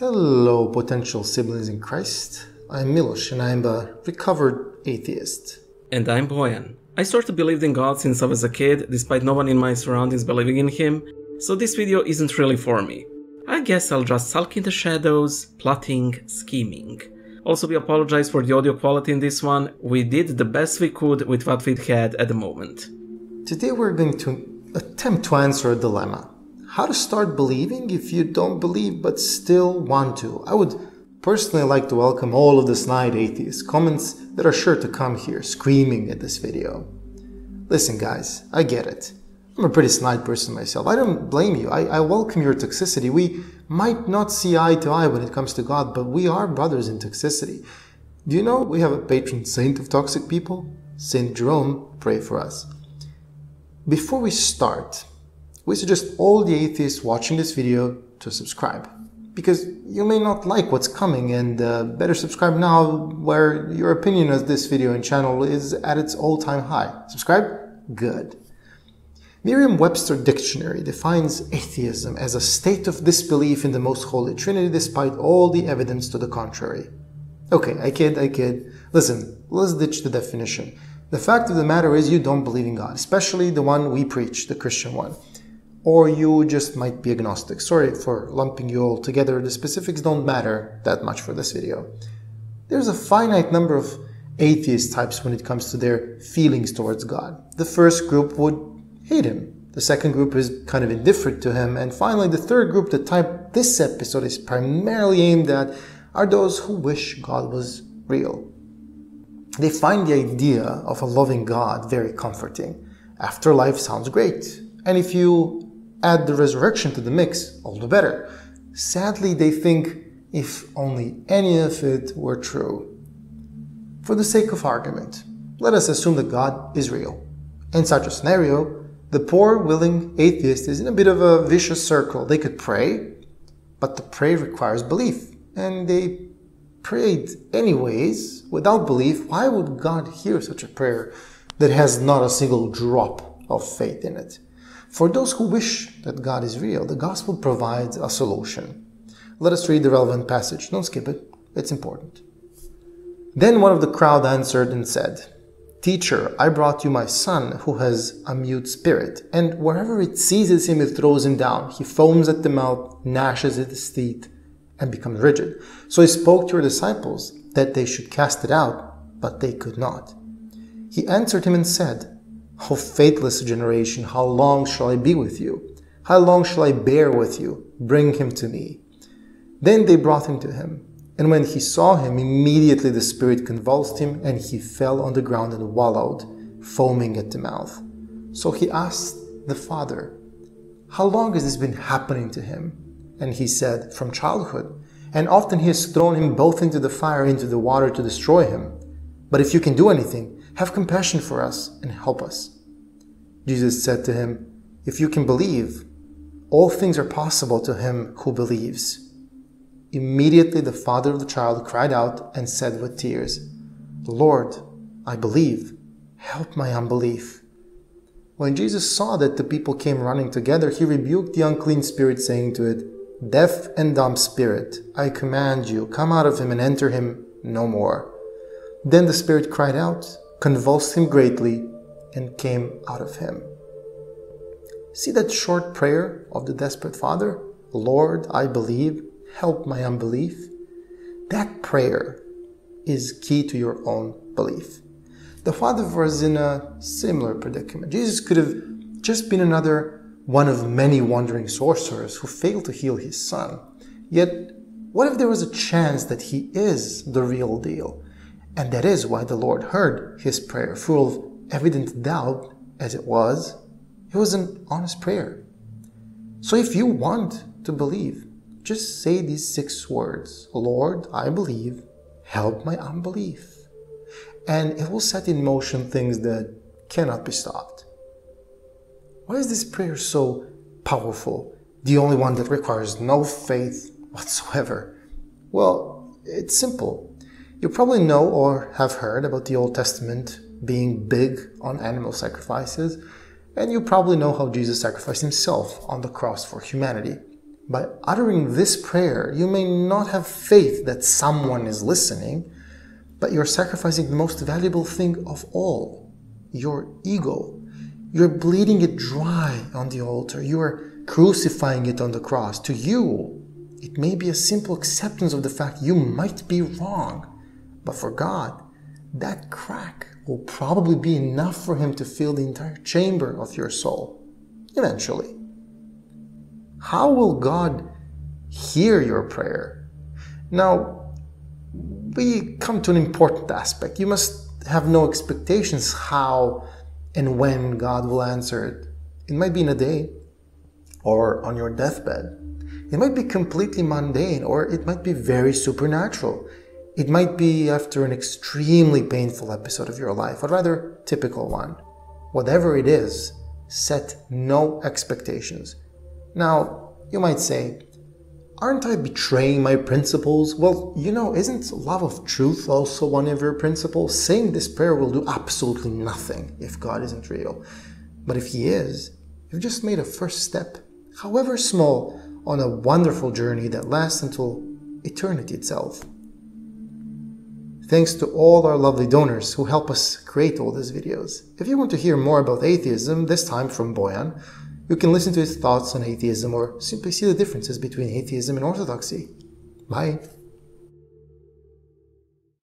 Hello, potential siblings in Christ. I'm Milos and I'm a recovered atheist. And I'm Bojan. I sort of believed in God since I was a kid, despite no one in my surroundings believing in Him, so this video isn't really for me. I guess I'll just sulk in the shadows, plotting, scheming. Also, we apologize for the audio quality in this one, we did the best we could with what we had at the moment. Today we're going to attempt to answer a dilemma how to start believing if you don't believe but still want to. I would personally like to welcome all of the snide atheist comments that are sure to come here screaming at this video. Listen guys, I get it. I'm a pretty snide person myself. I don't blame you. I, I welcome your toxicity. We might not see eye to eye when it comes to God, but we are brothers in toxicity. Do you know we have a patron saint of toxic people? Saint Jerome, pray for us. Before we start, we suggest all the atheists watching this video to subscribe because you may not like what's coming and uh, better subscribe now where your opinion of this video and channel is at its all-time high. Subscribe? Good. Merriam-Webster Dictionary defines atheism as a state of disbelief in the most holy trinity despite all the evidence to the contrary. Okay, I kid, I kid. Listen, let's ditch the definition. The fact of the matter is you don't believe in God, especially the one we preach, the Christian one or you just might be agnostic. Sorry for lumping you all together. The specifics don't matter that much for this video. There's a finite number of atheist types when it comes to their feelings towards God. The first group would hate him. The second group is kind of indifferent to him. And finally, the third group, the type this episode is primarily aimed at, are those who wish God was real. They find the idea of a loving God very comforting. Afterlife sounds great. And if you add the resurrection to the mix, all the better. Sadly, they think if only any of it were true. For the sake of argument, let us assume that God is real. In such a scenario, the poor, willing atheist is in a bit of a vicious circle. They could pray, but the prayer requires belief, and they prayed anyways without belief. Why would God hear such a prayer that has not a single drop of faith in it? For those who wish that God is real, the gospel provides a solution. Let us read the relevant passage. Don't skip it. It's important. Then one of the crowd answered and said, Teacher, I brought you my son who has a mute spirit, and wherever it seizes him, it throws him down. He foams at the mouth, gnashes at his teeth, and becomes rigid. So he spoke to your disciples that they should cast it out, but they could not. He answered him and said, O faithless generation, how long shall I be with you? How long shall I bear with you? Bring him to me. Then they brought him to him. And when he saw him, immediately the spirit convulsed him, and he fell on the ground and wallowed, foaming at the mouth. So he asked the father, How long has this been happening to him? And he said, From childhood. And often he has thrown him both into the fire into the water to destroy him. But if you can do anything, have compassion for us and help us. Jesus said to him, If you can believe, all things are possible to him who believes. Immediately the father of the child cried out and said with tears, Lord, I believe, help my unbelief. When Jesus saw that the people came running together, he rebuked the unclean spirit, saying to it, Deaf and dumb spirit, I command you, come out of him and enter him no more. Then the spirit cried out convulsed him greatly, and came out of him. See that short prayer of the desperate father? Lord, I believe, help my unbelief. That prayer is key to your own belief. The father was in a similar predicament. Jesus could have just been another one of many wandering sorcerers who failed to heal his son. Yet, what if there was a chance that he is the real deal? And that is why the Lord heard his prayer, full of evident doubt as it was. It was an honest prayer. So if you want to believe, just say these six words Lord, I believe, help my unbelief. And it will set in motion things that cannot be stopped. Why is this prayer so powerful? The only one that requires no faith whatsoever? Well, it's simple. You probably know or have heard about the Old Testament being big on animal sacrifices, and you probably know how Jesus sacrificed himself on the cross for humanity. By uttering this prayer, you may not have faith that someone is listening, but you're sacrificing the most valuable thing of all your ego. You're bleeding it dry on the altar. You are crucifying it on the cross. To you, it may be a simple acceptance of the fact you might be wrong, but for God, that crack will probably be enough for Him to fill the entire chamber of your soul, eventually. How will God hear your prayer? Now, we come to an important aspect. You must have no expectations how and when God will answer it. It might be in a day or on your deathbed. It might be completely mundane or it might be very supernatural. It might be after an extremely painful episode of your life, or rather typical one. Whatever it is, set no expectations. Now, you might say, Aren't I betraying my principles? Well, you know, isn't love of truth also one of your principles? Saying this prayer will do absolutely nothing if God isn't real. But if He is, you've just made a first step, however small, on a wonderful journey that lasts until eternity itself. Thanks to all our lovely donors who help us create all these videos. If you want to hear more about atheism, this time from Bojan, you can listen to his thoughts on atheism or simply see the differences between atheism and orthodoxy. Bye.